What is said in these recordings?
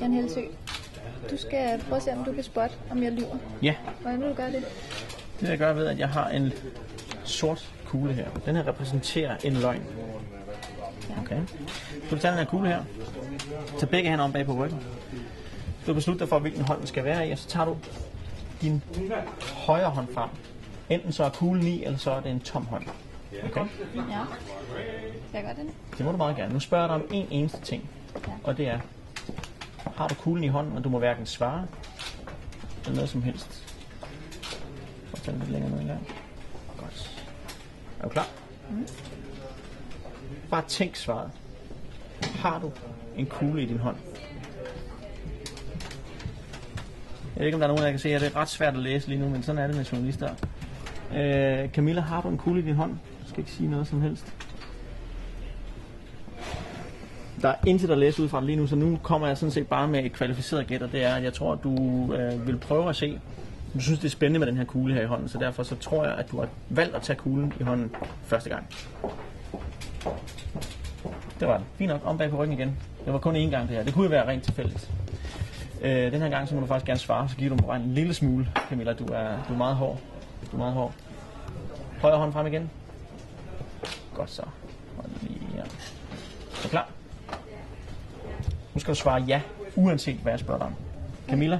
Jan Helsø. Du skal prøve at se, om du kan spotte, om jeg lyver. Ja, Hvordan vil du gøre det? det vil jeg gøre ved, at jeg har en sort kugle her. Den her repræsenterer en løgn. Ja. Okay. Du vil tage den her kugle her. Tag begge hænder om bag på ryggen. Du beslutter dig for, hvilken hånd den skal være i, og så tager du din højre hånd frem. Enten så er kuglen i, eller så er det en tom hånd. Okay? Ja. Skal jeg gøre det? Det må du meget gerne. Nu spørger jeg dig om en eneste ting. Ja. Og det er, har du kuglen i hånden, og du må hverken svare, eller noget som helst. At tage lidt længere ned en gang. Godt. Er du klar? Mm. Bare tænk svaret. Har du en kugle i din hånd? Jeg ved ikke, om der er nogen, der kan se, at det er ret svært at læse lige nu, men sådan er det med journalister. Øh, Camilla, har du en kugle i din hånd? Du skal ikke sige noget som helst. Der er intet at læse ud fra lige nu, så nu kommer jeg sådan set bare med et kvalificeret gæt, og det er, at jeg tror, at du øh, vil prøve at se. Du synes, det er spændende med den her kugle her i hånden, så derfor så tror jeg, at du har valgt at tage kuglen i hånden første gang. Det var det. Fint nok. Om bag på ryggen igen. Det var kun én gang det her. Det kunne jo være rent tilfældigt. Øh, den her gang, så må du faktisk gerne svare, så giver du mig bare en lille smule, Camilla. Du er, du er meget hård. Du er meget hård. Højre hånd frem igen. Godt så. Hold lige her. Er klar? Nu skal du svare ja, uanset hvad jeg spørger dig om. Camilla?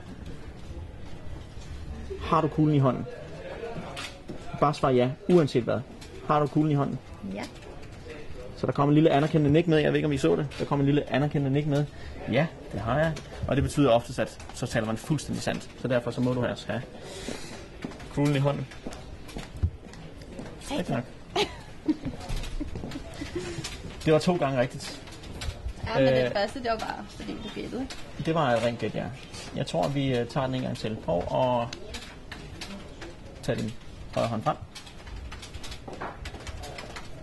Har du kuglen i hånden? Bare svar ja, uanset hvad. Har du kuglen i hånden? Ja. Så der kommer en lille anerkendende nik med. Jeg ved ikke, om I så det. Der kommer en lille anerkendende nik med. Ja, det har jeg. Og det betyder oftest, at så taler man fuldstændig sandt. Så derfor så må du altså have kuglen i hånden. Nok. Det var to gange rigtigt. Ja, men Øh. det første, det var bare, fordi du gættede. Det var et rent gæt, ja. Jeg tror, vi øh, tager den en gang til. Prøv at tage din højre hånd frem.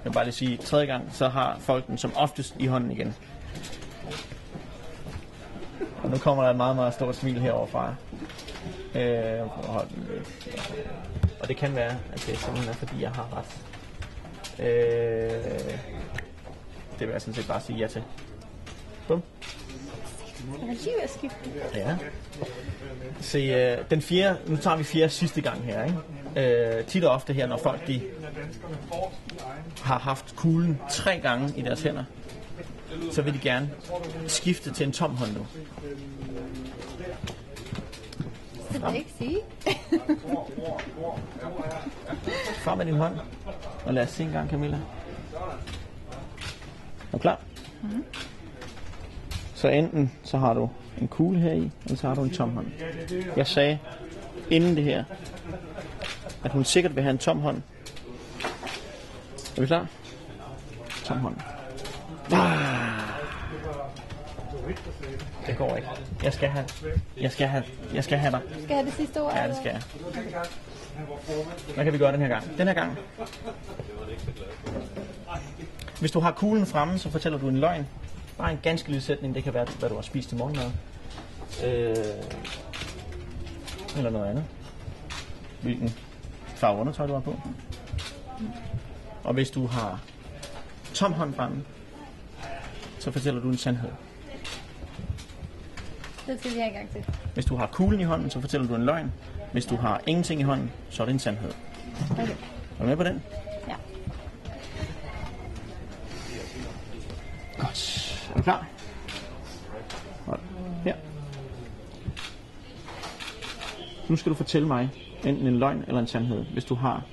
Jeg vil bare lige sige, tredje gang, så har folk den som oftest i hånden igen. Og nu kommer der et meget, meget stort smil herovre fra. Øh, hold den lidt. og det kan være, at det simpelthen er, fordi jeg har ret. Øh, det vil jeg sådan set bare sige ja til. Jeg var lige ved at skifte. Ja. Se, øh, den fjerde, nu tager vi fjerde sidste gang her, ikke? Øh, tit og ofte her, når folk de har haft kuglen tre gange i deres hænder, så vil de gerne skifte til en tom hånd nu. Det vil jeg ikke sige. Frem med din hånd, og lad os se en gang, Camilla. Er du klar? Så enten så har du en kugle her i, eller så har du en tom hånd. Jeg sagde inden det her, at hun sikkert vil have en tom hånd. Er vi klar? Tom hånd. Ah. Det går ikke. Jeg skal have, jeg skal have, jeg skal have dig. Skal have det sidste ord? Ja, det skal jeg. Hvad kan vi gøre den her gang? Den her gang. Hvis du har kuglen fremme, så fortæller du en løgn. Bare en ganske lille sætning. Det kan være, hvad du har spist til morgenmad. Øh, eller noget andet. Hvilken farve undertøj du har på. Og hvis du har tom hånd fremme, så fortæller du en sandhed. Det skal vi have en gang til. Hvis du har kuglen i hånden, så fortæller du en løgn. Hvis du har ingenting i hånden, så er det en sandhed. Okay. Er du med på den? Ja. Godt. Er du klar? Hold. Her. Nu skal du fortælle mig enten en løgn eller en sandhed. Hvis du har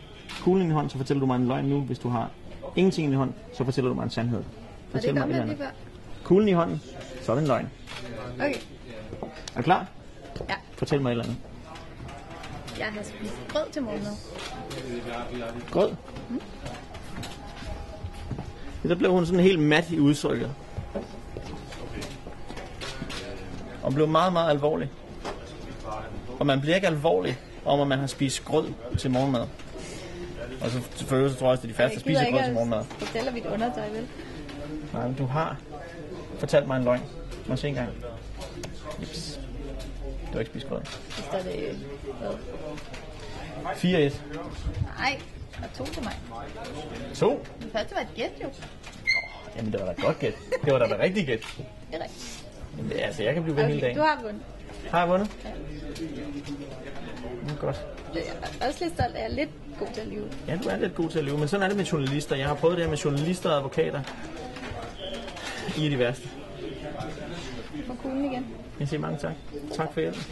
kuglen i hånden, så fortæller du mig en løgn nu. Hvis du har ingenting i hånden, så fortæller du mig en sandhed. Fortæl mig et eller andet. Kuglen i hånden, så er det en løgn. Okay. Er du klar? Ja. Fortæl mig et eller andet. Jeg har spist brød til morgenmad. Grød. Ja, der blev hun sådan helt mat i udtrykket. Og blev meget, meget alvorlig. Og man bliver ikke alvorlig om, at man har spist grød til morgenmad. Og så selvfølgelig så tror jeg også, det er de færreste, der spiser grød til morgenmad. fortæller mit undertøj, vel? Nej, men du har fortalt mig en løgn. Må se en gang. Jeps. Du har ikke spist grød. Så står det... øh, Hvad? 4-1. Nej, der er to til mig. 2. Den første var et gæt, jo. Jamen, det var da et godt gæt. Det var da et rigtigt gæt. Det er rigtigt. Jamen, det- altså, jeg kan blive ved hele Okay, dagen. du har vundet. Har jeg vundet? Ja. Er godt. Jeg er også lidt stolt at jeg er lidt god til at lyve. Ja, du er lidt god til at lyve, men sådan er det med journalister. Jeg har prøvet det her med journalister og advokater. I er de værste. På kuglen igen. Jeg siger mange tak. Tak for hjælpen.